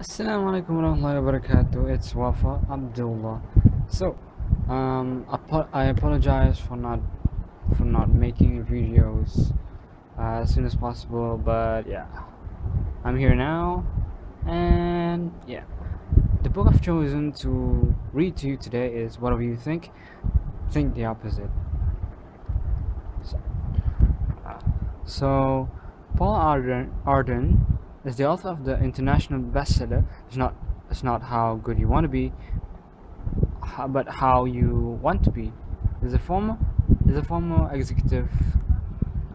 Assalamu alaikum warahmatullahi wabarakatuh. It's Wafa Abdullah. So, um, I apologize for not for not making videos uh, as soon as possible, but yeah, I'm here now, and yeah, the book I've chosen to read to you today is Whatever You Think, Think the Opposite. So, so Paul Arden, Arden is the author of the international bestseller it's not it's not how good you want to be but how you want to be. Is a former is a former executive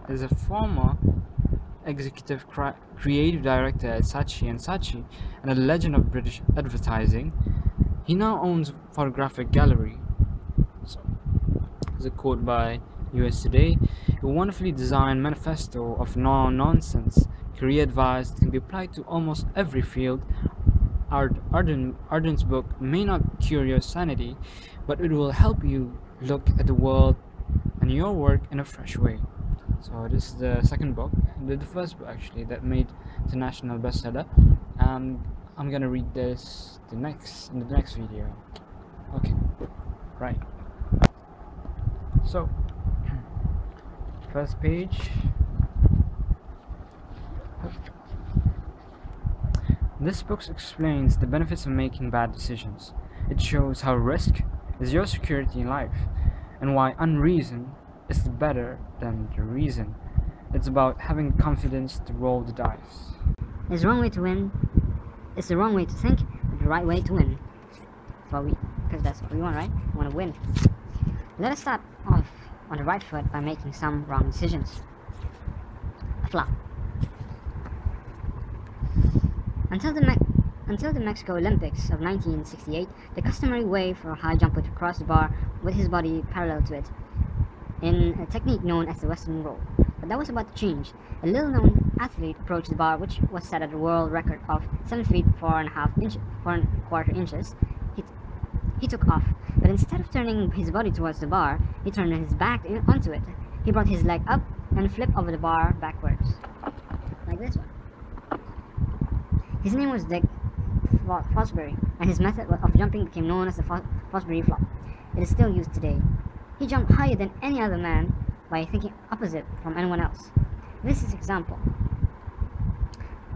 is a former executive creative director at Saatchi and Saatchi and a legend of British advertising. He now owns photographic gallery. So is a quote by US Today a wonderfully designed manifesto of no nonsense career advice can be applied to almost every field. Ard- Arden, Arden's book may not cure your sanity, but it will help you look at the world and your work in a fresh way. So this is the second book, the, the first book actually that made international bestseller. Um, I'm gonna read this the next in the next video. Okay, right. So first page. This book explains the benefits of making bad decisions. It shows how risk is your security in life and why unreason is better than the reason. It's about having confidence to roll the dice. It's the wrong way to win. It's the wrong way to think, but the right way to win. That's what we, because that's what we want, right? We want to win. Let us start off on the right foot by making some wrong decisions. A flop. Until the, until the Mexico Olympics of 1968, the customary way for a high jumper to cross the bar with his body parallel to it, in a technique known as the Western roll. But that was about to change. A little known athlete approached the bar, which was set at a world record of 7 feet 4 and a half inches, 4 and a quarter inches. He, he took off, but instead of turning his body towards the bar, he turned his back in, onto it. He brought his leg up and flipped over the bar backwards. Like this one. His name was Dick Fosbury, and his method of jumping became known as the Fos- Fosbury flop. It is still used today. He jumped higher than any other man by thinking opposite from anyone else. This is example.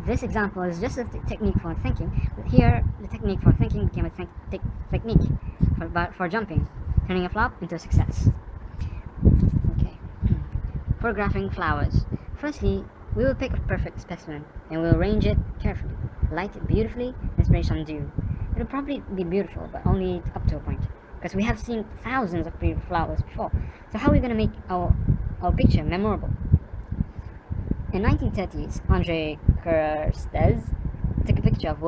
This example is just a technique for thinking, but here the technique for thinking became a technique for, for jumping, turning a flop into a success. Okay. Photographing flowers. Firstly, we will pick a perfect specimen and we'll arrange it carefully, light it beautifully, some dew. It'll probably be beautiful, but only up to a point, because we have seen thousands of beautiful flowers before. So how are we going to make our our picture memorable? In 1930s, Andre Kertész took a picture of,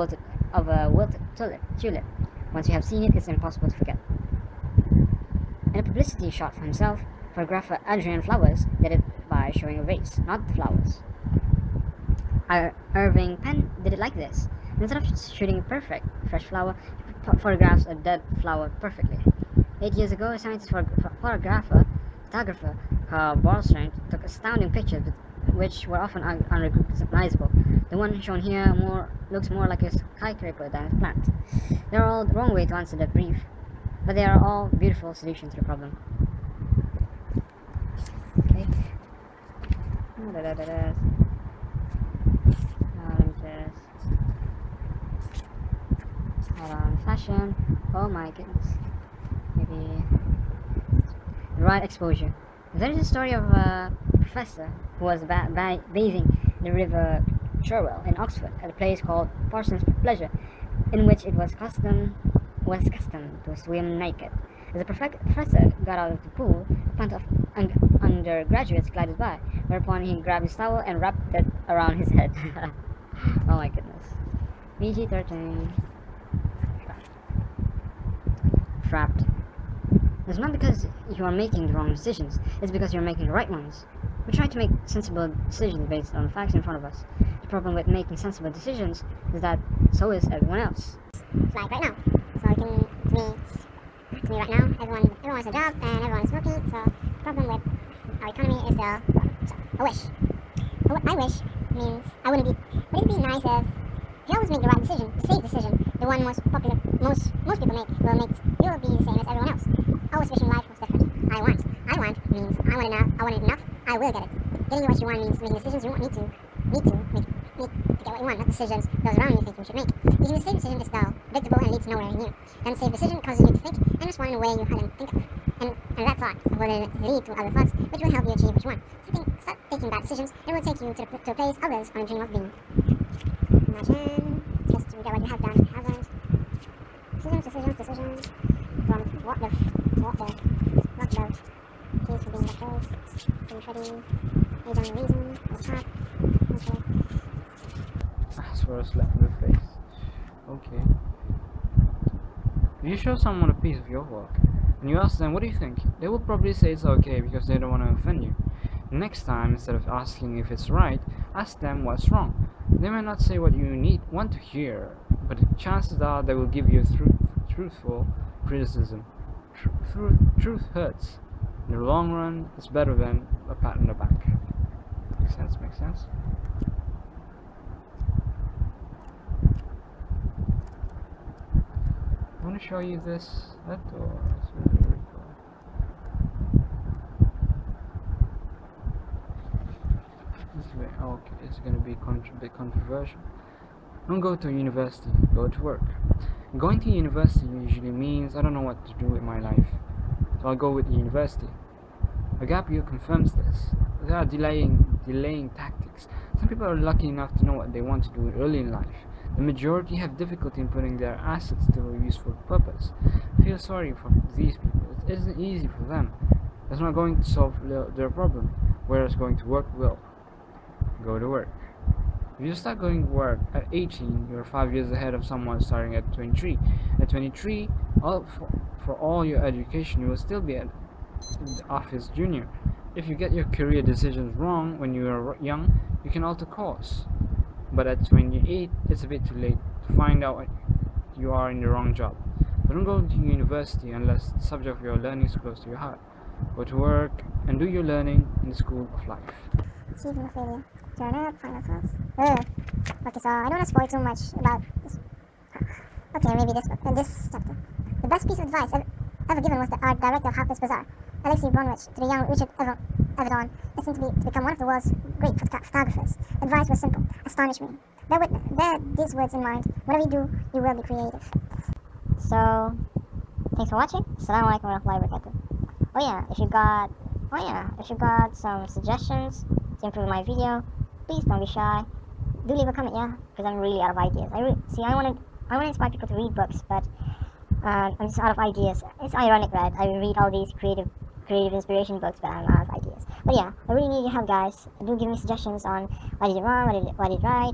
of a wilted tulip, tulip. Once you have seen it, it's impossible to forget. In a publicity shot for himself, photographer Adrian Flowers did it by showing a vase, not the flowers. Ir- Irving Penn did it like this. Instead of shooting a perfect fresh flower, he photographs a dead flower perfectly. Eight years ago, a scientist photog- photographer, photographer Carl Borstrand took astounding pictures which were often un- unrecognizable. The one shown here more looks more like a skyscraper than a plant. They're all the wrong way to answer that brief, but they are all beautiful solutions to the problem. Okay. fashion. Oh my goodness. Maybe right exposure. There is a story of a professor who was ba ba bathing the river Cherwell in Oxford at a place called Parsons Pleasure, in which it was custom was custom to swim naked. As the professor got out of the pool, a bunch of un undergraduates glided by, whereupon he grabbed his towel and wrapped it around his head. oh my goodness. PG-13. Trapped. It's not because you are making the wrong decisions, it's because you're making the right ones. We try to make sensible decisions based on the facts in front of us. The problem with making sensible decisions is that so is everyone else. like right now. So can, to me, to me right now, everyone, everyone wants a job and everyone's working. So the problem with our economy is the so, a wish. I wish means I wouldn't be. Would it be nice If you always make the right decision, the safe decision, the one most popular, most most people make, will make you will be the same as everyone else. Always wishing life was different. I want. I want means I want enough. I want it enough. I will get it. Getting what you want means making decisions you don't need to need to make, make to get what you want, not decisions those around you think you should make. Making the safe decision is dull, predictable, and leads nowhere near. And the safe decision causes you to think and respond in a way you hadn't think of. And, and that thought will lead to other thoughts, which will help you achieve what you want. So think, start taking bad decisions, it will take you to, to a place others only dream of being. Mm-hmm. Just to get what you have done, haven't. Decisions, decisions, decisions. From what the, what the, what about. Keys for being the on the reason, the top. Okay. As for a slap in the face. Okay. If you show someone a piece of your work and you ask them, what do you think? They will probably say it's okay because they don't want to offend you. Next time, instead of asking if it's right, ask them what's wrong. They may not say what you need want to hear, but chances are they will give you truth, truthful criticism. Tr- truth, truth hurts. In the long run, it's better than a pat on the back. Makes sense, makes sense? I want to show you this that door. It's really, really cool. This is very, oh, it's going to be contr bit controversial. Don't go to university, go to work. Going to university usually means I don't know what to do with my life, so I'll go with the university. A gap year confirms this. There are delaying delaying tactics. Some people are lucky enough to know what they want to do early in life. The majority have difficulty in putting their assets to a useful purpose. Feel sorry for these people. It isn't easy for them. It's not going to solve their their problem, whereas going to work will. Go to work. If you start going to work at 18, you're 5 years ahead of someone starting at 23. At 23, all for, for all your education, you will still be at the office junior. If you get your career decisions wrong when you are young, you can alter course. But at 28, it's a bit too late to find out you are in the wrong job. Don't go to university unless the subject of your learning is close to your heart. Go to work and do your learning in the school of life. Achieving a failure. Up, final thoughts. Ugh. Okay, so I don't want to spoil too much about this. Okay, maybe this uh, this chapter. The best piece of advice ever, ever given was the art director of Harper's Bazaar, Alexey Brodovitch, to the young Richard Avedon, destined to, be, to become one of the world's great photo- photographers. Advice was simple: astonish me. Bear, with, bear these words in mind. Whatever you do, you will be creative. So, thanks for watching. Assalamualaikum warahmatullahi wabarakatuh. Oh yeah, if you got, oh yeah, if you got some suggestions to improve my video, please don't be shy. Do leave a comment, yeah, because I'm really out of ideas. I see, I want to, I want to inspire people to read books, but uh, I'm just out of ideas. It's ironic, right? I read all these creative, creative inspiration books, but I'm out of ideas. But yeah, I really need your help, guys. Do give me suggestions on what I did wrong, what I did, what did right.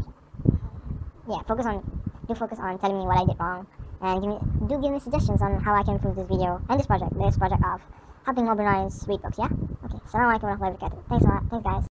Yeah, focus on, do focus on telling me what I did wrong, and give me, do give me suggestions on how I can improve this video and this project, this project of helping Melbourne read books. Yeah. Okay. Assalamualaikum warahmatullahi wabarakatuh. Thanks a lot. Thanks, guys.